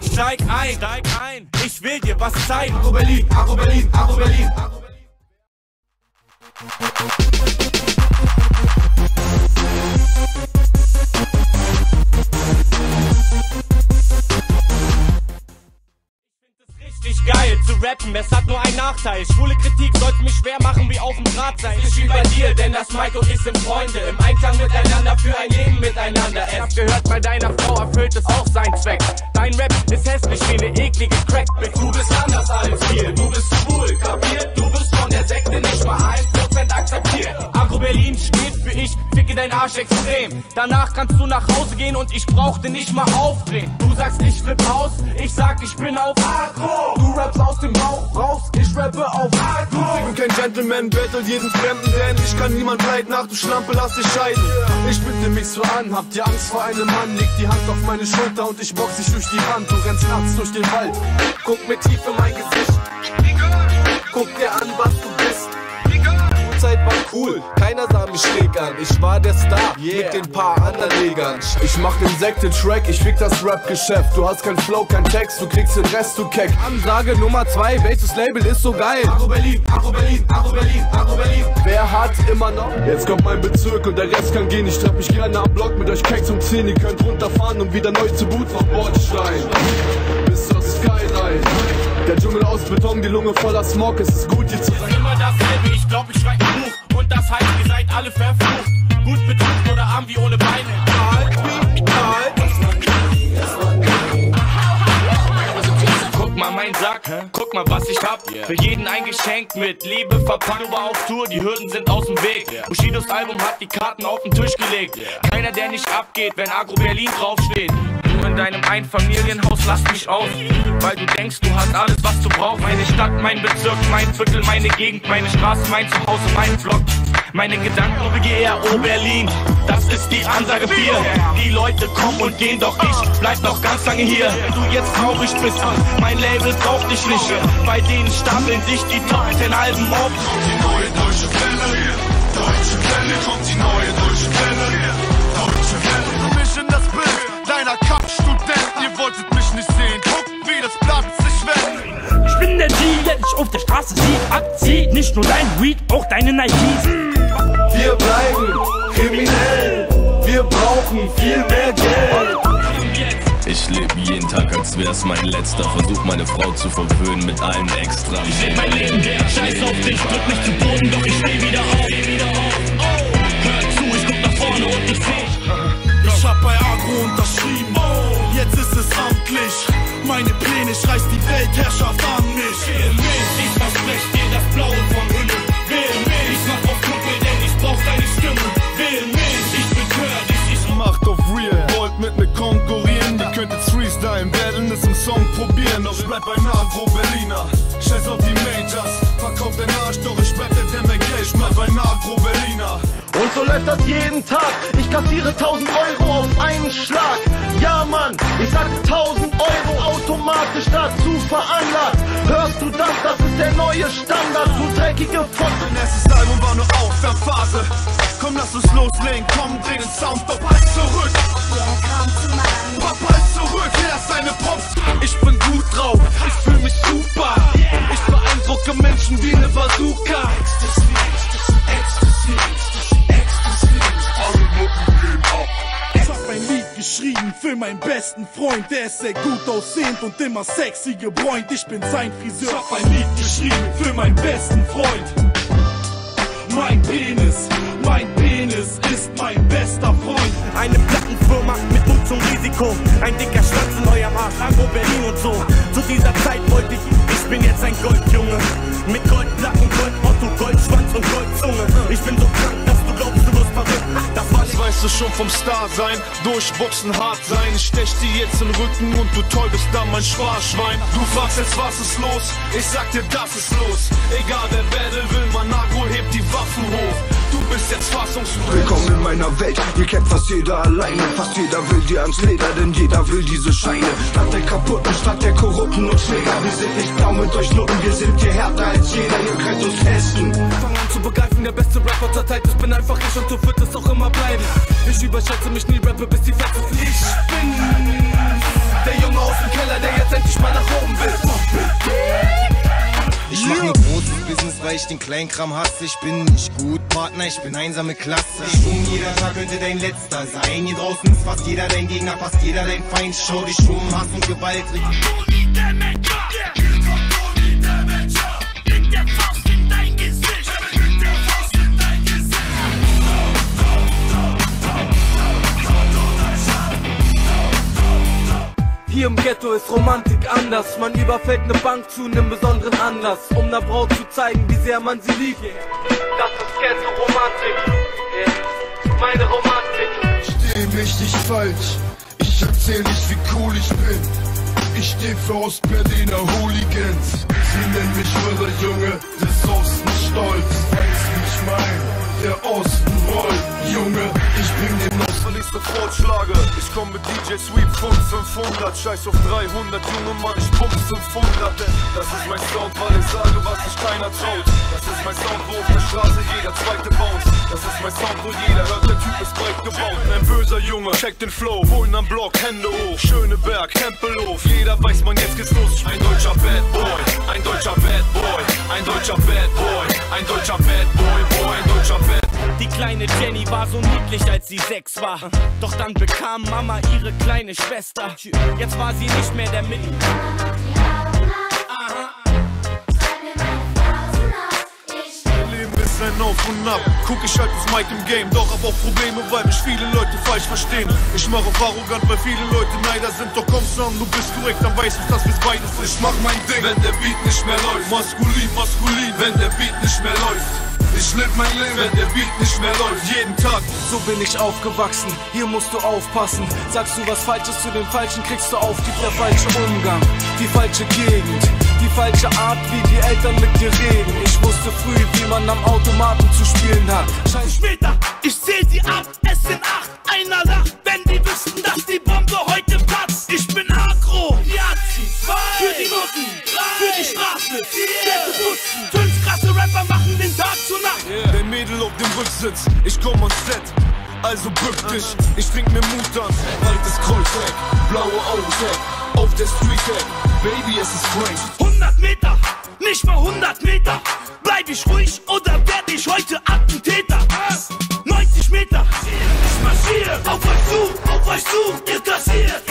Steig ein, steig ein, ich will dir was zeigen. Agro Berlin, Agro Berlin, Agro Berlin, Agro Berlin. Rappen, es hat nur einen Nachteil. Schwule Kritik sollte mich schwer machen wie auf dem Drahtseil. Ist wie bei dir, denn das Mike und ich sind Freunde. Im Einklang miteinander für ein Leben miteinander. Ich hab gehört, bei deiner Frau erfüllt es auch seinen Zweck. Dein Rap ist hässlich wie eine eklige Crackback. Du bist anders als wir, du bist schwul, kapiert? Du bist Berlin steht für ich, ficke dein Arsch extrem. Danach kannst du nach Hause gehen und ich brauchte nicht mal aufdrehen. Du sagst, ich flipp aus, ich sag, ich bin auf Agro. Du rappst aus dem Bauch raus, ich rappe auf Agro. Ich bin kein Gentleman, battle jeden Fremden, denn ich kann niemand leiden. Ach du Schlampe, lass dich scheiden. Ich bitte mich so an, habt ihr Angst vor einem Mann? Leg die Hand auf meine Schulter und ich box dich durch die Wand. Du rennst nachts durch den Wald, guck mir tief in mein Gesicht. Guck dir an, was du cool, keiner sah mich schräg an. Ich war der Star mit den paar anderen Negern. Ich mach den Sekte-Track, ich fick das Rap-Geschäft. Du hast kein Flow, kein Text, du kriegst den Rest, du Keck. Ansage Nummer 2, welches Label ist so geil? Agro Berlin, Agro Berlin, Agro Berlin, Agro Berlin. Wer hat immer noch? Jetzt kommt mein Bezirk und der Rest kann gehen. Ich treff mich gerne am Block mit euch Keks um 10. Ihr könnt runterfahren und wieder neu zu Boot von Bordstein. Bis zur Skyline. Der Dschungel aus Beton, die Lunge voller Smog. Es ist gut hier zu sein. Immer dasselbe, ich glaub, ich schreib das heißt, ihr seid alle verflucht. Gut betrunken oder arm wie ohne Beine. Sack, guck mal was ich hab. Für jeden ein Geschenk mit Liebe verpackt. Aber auf Tour, die Hürden sind aus dem Weg. Bushidos Album hat die Karten auf den Tisch gelegt. Keiner, der nicht abgeht, wenn Agro Berlin draufsteht. Du in deinem Einfamilienhaus lass mich aus. Weil du denkst, du hast alles, was du brauchst. Meine Stadt, mein Bezirk, mein Viertel, meine Gegend, meine Straße, mein Zuhause, mein Vlog. Meine Gedanken BGRO Berlin, das ist die Ansage 4. Die Leute kommen und gehen, doch ich bleib noch ganz lange hier. Wenn du jetzt traurig bist, mein Label braucht dich nicht. Bei denen stapeln dich die Top 10 Alben auf. Die neue deutsche Welle hier. Deutsche Welle kommt die neue deutsche Welle hier. Deutsche Welle. mich in das Bild deiner Kampfstudent. Ihr wolltet mich nicht sehen. Guckt, wie das Blatt sich wendet. Ich bin der G, der dich auf der Straße sieht, abzieht. Nicht nur dein Weed, auch deine Nikes. Wir bleiben kriminell. Wir brauchen viel mehr Geld. Ich lebe jeden Tag, als wär's mein letzter Versuch, meine Frau zu verwöhnen mit allem extra. Ich leb mein Leben gern, scheiß auf dich, drück mich zu Boden, doch ich steh wieder auf. Oh, hör zu, ich guck nach vorne und ich seh. Ich hab bei Agro unterschrieben. Jetzt ist es amtlich. Meine Pläne, ich reiß die Weltherrschaft an mich. Wähl mich, ich versprech dir das Blaue vom Himmel. Wähl mich, ich mach auf Kumpel, denn ich brauch deine Stimme. Ihr könnt jetzt Freestyle, werden es im Song probieren. Doch ich bleib ein Agro Berliner. Scheiß auf die Majors, verkauf den Arsch, doch ich bleib der, der mehr Geld. Ich bleib ein Agro Berliner. Und so läuft das jeden Tag. Ich kassiere 1000 Euro auf einen Schlag. Ja, Mann, ich sag 1000 Euro automatisch dazu veranlagt. Hörst du das? Das ist der neue Standard. Du dreckige Fotze. Mein erstes Album war nur Aufwärmphase. Komm, lass uns loslegen, komm, dreh den Sound, doch bald zurück. Papa ist zurück, er ist seine Pop. Ich bin gut drauf, ich fühl mich super. Ich beeindrucke Menschen wie ne Bazooka. Ich hab ein Lied geschrieben für meinen besten Freund. Der ist sehr gut aussehend und immer sexy gebräunt. Ich bin sein Friseur. Ich hab ein Lied geschrieben für meinen besten Freund. Mein Penis, mein Penis ist mein bester Freund. Eine Plattenfirma mit Mut zum Risiko. Ein dicker Schwanz in eurem Arsch, Agro Berlin und so. Zu dieser Zeit wollte ich, ich bin jetzt ein Goldjunge. Mit Goldplatten, Goldmotto, Goldschwanz und Goldzunge. Ich bin so du schon vom Star sein, durchboxen, hart sein. Ich stech dir jetzt in den Rücken und du toll bist dann mein Sparschwein. Du fragst jetzt, was ist los? Ich sag dir, das ist los. Egal wer Battle will, Manago hebt die Waffen hoch. Du bist jetzt fassungslos. Willkommen in meiner Welt, hier kennt fast jeder alleine. Fast jeder will dir ans Leder, denn jeder will diese Scheine. Stadt der kaputten, Stadt der korrupten und Schläger. Wir sind nicht blau mit euch Nutten, wir sind hier härter als jeder. Ihr könnt uns testen. Fang an zu begreifen, der beste Rapper zur Zeit. Ich bin einfach ich und du ich überschätze mich nie, rappe bis die Fetzen fliegen. Ich bin der Junge aus dem Keller, der jetzt endlich mal nach oben will. Ich mach nur großes Business, weil ich den Kleinkram hasse. Ich bin nicht gut, Partner, ich bin einsame Klasse. Ich um, jeder Tag könnte dein letzter sein. Hier draußen ist fast jeder dein Gegner, fast jeder dein Feind. Schau dich um, Hass und Gewalt. Riecht. Ghetto ist Romantik anders. Man überfällt ne Bank zu nem besonderen Anlass, um ner Braut zu zeigen, wie sehr man sie liebt. Das ist Ghetto-Romantik. Yeah. Meine Romantik. Steh mich nicht falsch, ich erzähl nicht, wie cool ich bin. Ich steh für Ostberliner Hooligans. Sie nennen mich Müller, Vorschlage, ich komm mit DJ Sweep von 500 Scheiß auf 300, Junge Mann, ich pump 500 Denn das ist mein Sound, weil ich sage, was sich keiner traut. Das ist mein Sound, wo auf der Straße jeder zweite bounce Das ist mein Sound, wo jeder hört, der Typ ist breit gebaut. Ein böser Junge, check den Flow, Bullen am Block, Hände hoch. Schöneberg, Tempelhof, jeder weiß man, jetzt geht's los. Ein deutscher Bad Boy, ein deutscher Bad Boy Ein deutscher Bad Boy, ein deutscher Bad Boy, Boy, ein deutscher Bad Die kleine Jenny war so niedlich, als sie sechs war. Doch dann bekam Mama ihre kleine Schwester. Jetzt war sie nicht mehr der Mittel. Leben ist ein Auf und Ab. Guck, ich halt das Mike im Game, doch hab auch Probleme, weil mich viele Leute falsch verstehen. Ich mach auf arrogant, weil viele Leute Neider sind. Doch komm zusammen, du bist korrekt, dann weißt du, dass wir's beides ist. Ich mach mein Ding, wenn der Beat nicht mehr läuft. Maskulin, maskulin, Wenn der Beat nicht mehr läuft. Ich lebe mein Leben, wenn der Beat nicht mehr läuft. jeden Tag. So bin ich aufgewachsen, hier musst du aufpassen. Sagst du was Falsches zu den Falschen, kriegst du auf, gibt der falsche Umgang, die falsche Gegend, die falsche Art, wie die Eltern mit dir reden. Ich wusste früh, wie man am Automaten zu spielen hat. Scheiß Später, ich zähl sie ab, es sind acht. Einer lacht, wenn die wüssten, dass die Bombe heute platzt. Ich bin agro, Yazzi, für die Noten, für die Straße, Städte putzen. Mädel auf dem Rücksitz. Ich komm ans Set, also bück dich. Ich trink mir Mut an. Breites Kreuzeck, blaue Augen, auf der Street Tag. Baby, es ist crazy. 100 Meter, nicht mal 100 Meter. Bleib ich ruhig oder werd ich heute Attentäter? 90 Meter, ich marschiere auf euch zu, auf euch zu, ihr kassiert.